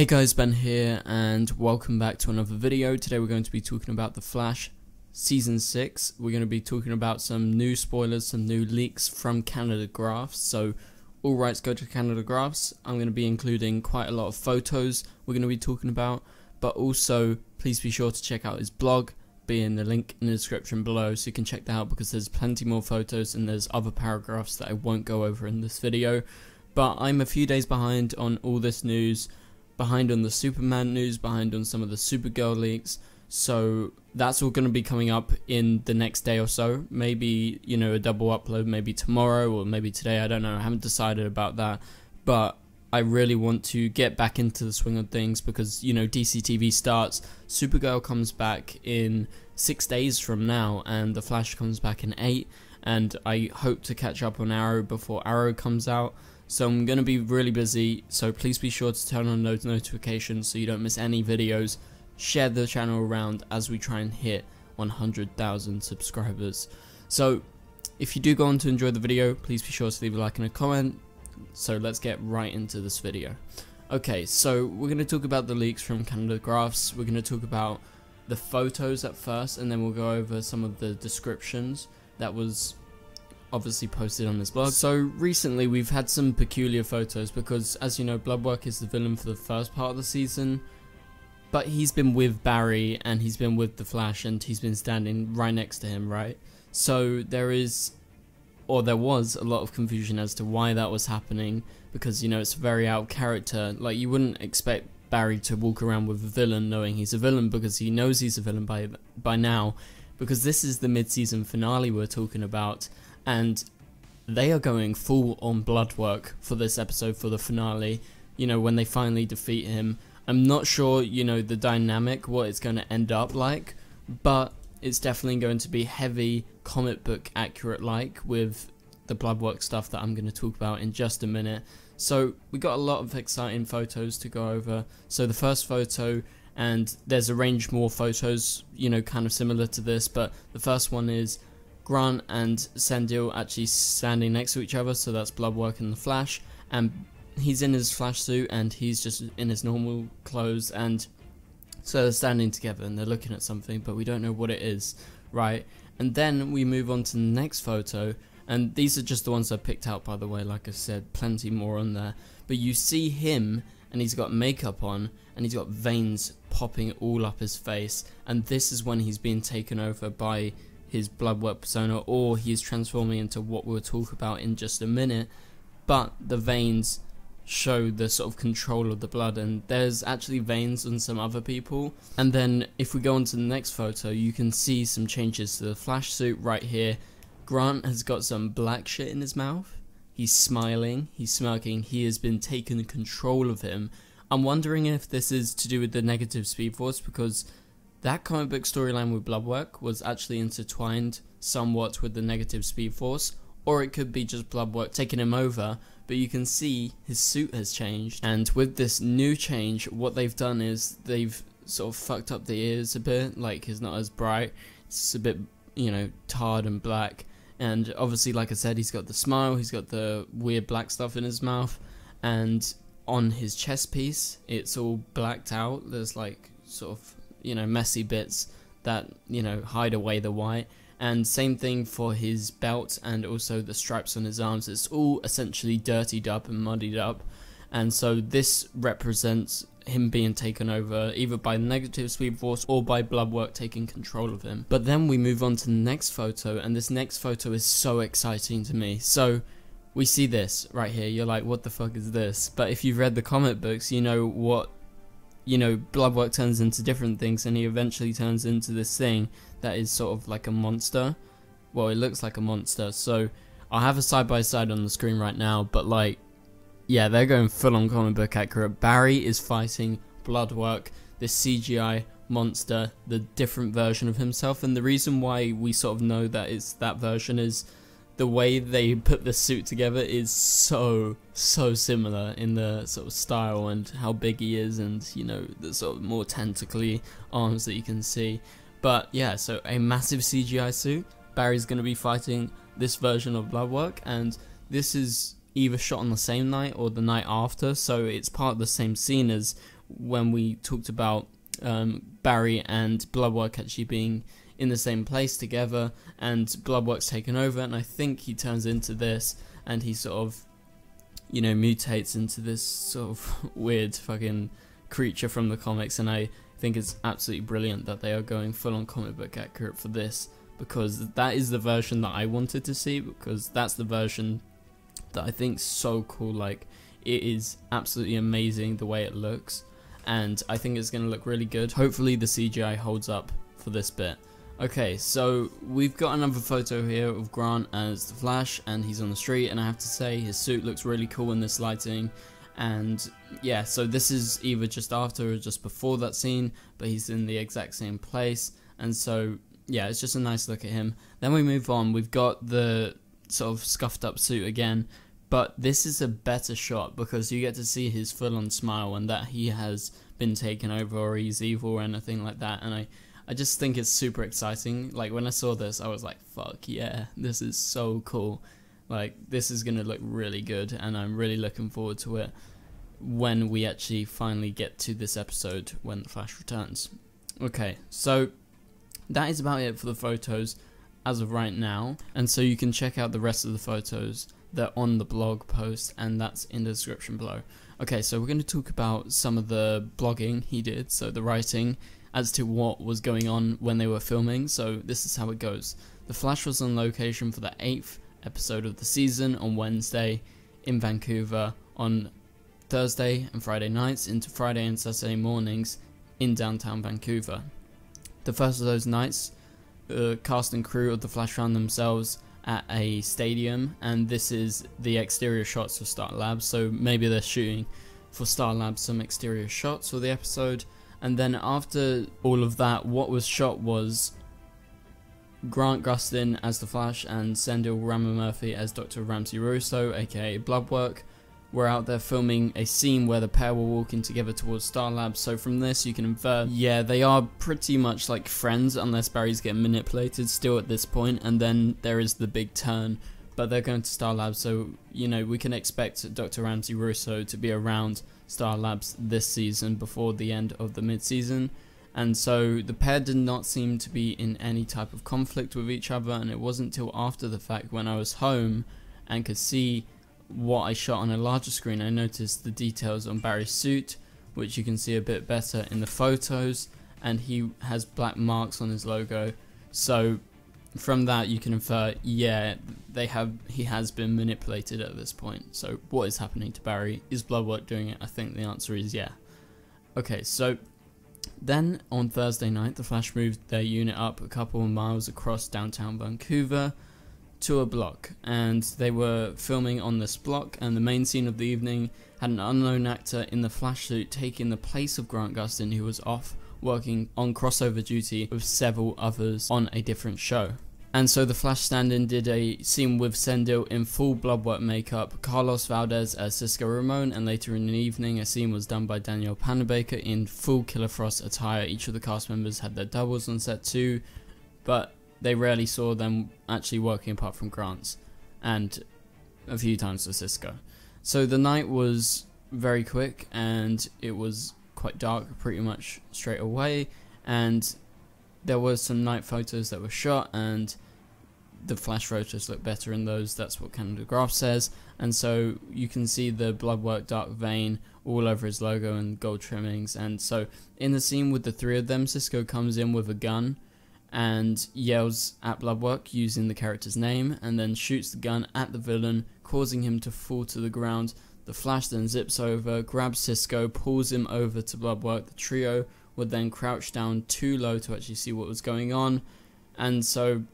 Hey guys, Ben here, and welcome back to another video. Today we're going to be talking about The Flash Season 6. We're going to be talking about some new spoilers, some new leaks from Canada Graphs. So, all rights go to Canada Graphs. I'm going to be including quite a lot of photos we're going to be talking about, but also please be sure to check out his blog, be in the link in the description below so you can check that out because there's plenty more photos and there's other paragraphs that I won't go over in this video. But I'm a few days behind on all this news behind on the Superman news, behind on some of the Supergirl leaks. So that's all going to be coming up in the next day or so. Maybe, you know, a double upload, maybe tomorrow or maybe today. I don't know. I haven't decided about that. But I really want to get back into the swing of things because, you know, DC TV starts. Supergirl comes back in six days from now, and The Flash comes back in eight. And I hope to catch up on Arrow before Arrow comes out. So I'm going to be really busy, so please be sure to turn on those notifications so you don't miss any videos. Share the channel around as we try and hit 100,000 subscribers. So if you do go on to enjoy the video, please be sure to leave a like and a comment. So let's get right into this video. Okay, so we're going to talk about the leaks from Canada Graphs. We're going to talk about the photos at first, and then we'll go over some of the descriptions that was obviously posted on this blog. So recently we've had some peculiar photos because as you know Bloodwork is the villain for the first part of the season but he's been with Barry and he's been with the Flash and he's been standing right next to him, right? So there is or there was a lot of confusion as to why that was happening because you know it's very out character like you wouldn't expect Barry to walk around with a villain knowing he's a villain because he knows he's a villain by by now because this is the mid-season finale we're talking about and they are going full on blood work for this episode for the finale. You know, when they finally defeat him. I'm not sure, you know, the dynamic, what it's going to end up like, but it's definitely going to be heavy comic book accurate like with the bloodwork stuff that I'm going to talk about in just a minute. So we got a lot of exciting photos to go over. So the first photo, and there's a range more photos, you know, kind of similar to this, but the first one is Grant and Sendhil actually standing next to each other, so that's Bloodwork and the Flash, and he's in his Flash suit and he's just in his normal clothes, and so they're standing together and they're looking at something, but we don't know what it is, right? And then we move on to the next photo, and these are just the ones I picked out, by the way, like I said, plenty more on there. But you see him, and he's got makeup on, and he's got veins popping all up his face, and this is when he's being taken over by his blood bloodwork persona or he's transforming into what we'll talk about in just a minute. But the veins show the sort of control of the blood and there's actually veins on some other people. And then if we go on to the next photo you can see some changes to the flash suit right here. Grant has got some black shit in his mouth. He's smiling. He's smirking. He has been taken control of him. I'm wondering if this is to do with the negative speed force because that comic book storyline with Bloodwork was actually intertwined somewhat with the negative Speed Force, or it could be just Bloodwork taking him over, but you can see his suit has changed. And with this new change, what they've done is they've sort of fucked up the ears a bit, like he's not as bright, it's a bit, you know, tarred and black. And obviously, like I said, he's got the smile, he's got the weird black stuff in his mouth, and on his chest piece, it's all blacked out. There's like sort of you know messy bits that you know hide away the white. And same thing for his belt and also the stripes on his arms. It's all essentially dirtied up and muddied up. And so this represents him being taken over either by negative speed force or by blood work taking control of him. But then we move on to the next photo and this next photo is so exciting to me. So we see this right here. You're like what the fuck is this? But if you've read the comic books you know what you know, Bloodwork turns into different things and he eventually turns into this thing that is sort of like a monster. Well, it looks like a monster. So I'll have a side by side on the screen right now, but like, yeah, they're going full on comic book accurate. Barry is fighting Bloodwork, this CGI monster, the different version of himself. And the reason why we sort of know that it's that version is the way they put the suit together is so so similar in the sort of style and how big he is and you know the sort of more tentacly arms that you can see. But yeah so a massive CGI suit. Barry's going to be fighting this version of Bloodwork and this is either shot on the same night or the night after so it's part of the same scene as when we talked about um, Barry and Bloodwork actually being in the same place together, and Bloodwork's taken over, and I think he turns into this, and he sort of, you know, mutates into this sort of weird fucking creature from the comics, and I think it's absolutely brilliant that they are going full on comic book accurate for this because that is the version that I wanted to see because that's the version that I think so cool like it is absolutely amazing the way it looks and I think it's going to look really good. Hopefully the CGI holds up for this bit. Okay, so we've got another photo here of Grant as the Flash and he's on the street and I have to say his suit looks really cool in this lighting. And yeah so this is either just after or just before that scene but he's in the exact same place. And so yeah it's just a nice look at him. Then we move on. We've got the sort of scuffed up suit again but this is a better shot because you get to see his full on smile and that he has been taken over or he's evil or anything like that and I I just think it's super exciting like when I saw this I was like fuck yeah this is so cool like this is to look really good and I'm really looking forward to it when we actually finally get to this episode when the Flash returns. Okay, so that is about it for the photos as of right now, and so you can check out the rest of the photos. They're on the blog post, and that's in the description below. Okay, so we're going to talk about some of the blogging he did, so the writing as to what was going on when they were filming. So this is how it goes. The Flash was on location for the 8th episode of the season on Wednesday in Vancouver on Thursday and Friday nights into Friday and Saturday mornings in downtown Vancouver. The first of those nights, the cast and crew of The Flash found themselves at a stadium, and this is the exterior shots for Star Labs. So maybe they're shooting for Star Labs some exterior shots for the episode. And then after all of that, what was shot was Grant Gustin as The Flash and Sendhil Ramamurthy as Dr. Ramsey Russo, aka Bloodwork, we're out there filming a scene where the pair were walking together towards Star Labs. So from this, you can infer, yeah, they are pretty much like friends, unless Barry's getting manipulated still at this point. And then there is the big turn, but they're going to Star Labs, so you know we can expect Dr. Ramsey Russo to be around Star Labs this season before the end of the mid-season. And so the pair did not seem to be in any type of conflict with each other, and it wasn't until after the fact when I was home and could see what I shot on a larger screen, I noticed the details on Barry's suit, which you can see a bit better in the photos, and he has black marks on his logo. So from that you can infer, yeah, they have he has been manipulated at this point. So what is happening to Barry? Is Bloodwork doing it? I think the answer is yeah. Okay, so then on Thursday night, the Flash moved their unit up a couple of miles across downtown Vancouver to a block, and they were filming on this block. And the main scene of the evening had an unknown actor in the flash suit taking the place of Grant Gustin, who was off working on crossover duty with several others on a different show. And so the Flash stand-in did a scene with Sendhil in full bloodwork makeup, Carlos Valdes as Cisco Ramon, and later in the evening a scene was done by Danielle Panabaker in full Killer Frost attire. Each of the cast members had their doubles on set too, but they rarely saw them actually working apart from Grant's, and a few times for Cisco. So the night was very quick, and it was quite dark pretty much straight away, and there were some night photos that were shot, and the flash photos look better in those. That's what Canada Graph says, and so you can see the bloodwork dark vein all over his logo and gold trimmings. And so in the scene with the three of them, Cisco comes in with a gun and yells at Bloodwork using the character's name and then shoots the gun at the villain, causing him to fall to the ground. The Flash then zips over, grabs Cisco, pulls him over to Bloodwork. The trio would then crouch down too low to actually see what was going on. And so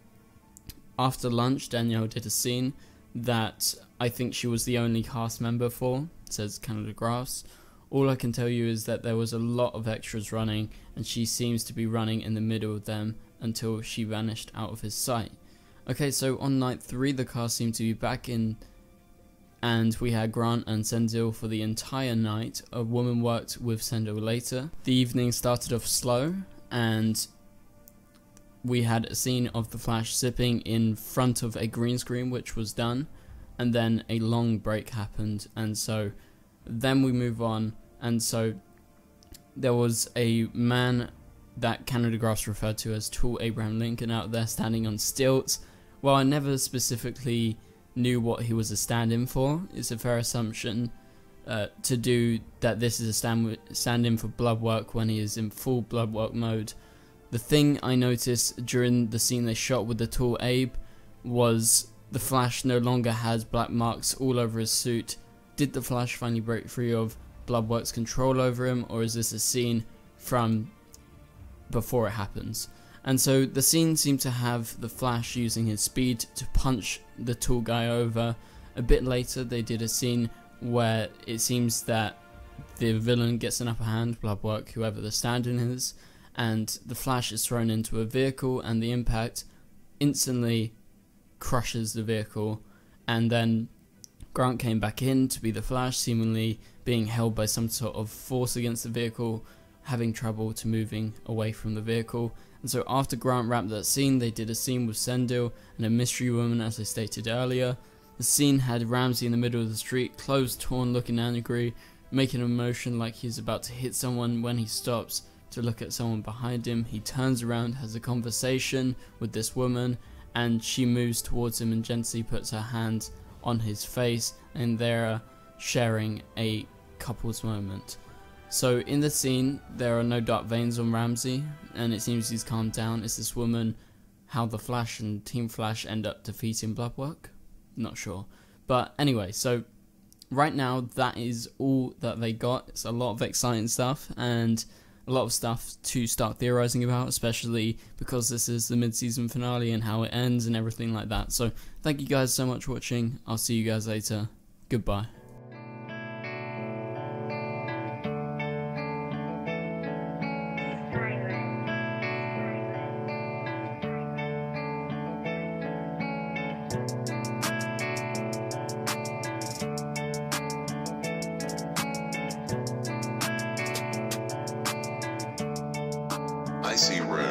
after lunch, Danielle did a scene that I think she was the only cast member for, says Canada Graphs. All I can tell you is that there was a lot of extras running, and she seems to be running in the middle of them until she vanished out of his sight. Okay, so on night 3 the cast seemed to be back in and we had Grant and Sendhil for the entire night. A woman worked with Sendhil later. The evening started off slow and we had a scene of the Flash zipping in front of a green screen which was done and then a long break happened and so then we move on and so there was a man that Canada Graphs referred to as Tall Abraham Lincoln out there standing on stilts. While I never specifically knew what he was a stand-in for, it's a fair assumption uh, to do that this is a stand stand-in for blood work when he is in full blood work mode. The thing I noticed during the scene they shot with the tall Abe was the Flash no longer has black marks all over his suit. Did the Flash finally break free of Bloodwork's control over him, or is this a scene from before it happens? And so the scene seemed to have the Flash using his speed to punch the tall guy over. A bit later, they did a scene where it seems that the villain gets an upper hand, Bloodwork, whoever the stand-in is, and the Flash is thrown into a vehicle, and the impact instantly crushes the vehicle, and then Grant came back in to be the Flash, seemingly being held by some sort of force against the vehicle, having trouble to moving away from the vehicle. And so after Grant wrapped that scene, they did a scene with Sendhil and a mystery woman, as I stated earlier. The scene had Ramsey in the middle of the street, clothes torn, looking angry, making a motion like he's about to hit someone when he stops to look at someone behind him. He turns around, has a conversation with this woman, and she moves towards him and gently puts her hand on his face and they're sharing a couple's moment. So in the scene there are no dark veins on Ramsey and it seems he's calmed down. Is this woman how the Flash and Team Flash end up defeating Bloodwork? Not sure. But anyway, so right now that is all that they got. It's a lot of exciting stuff and a lot of stuff to start theorizing about, especially because this is the mid-season finale and how it ends and everything like that. So thank you guys so much for watching. I'll see you guys later. Goodbye. I see red.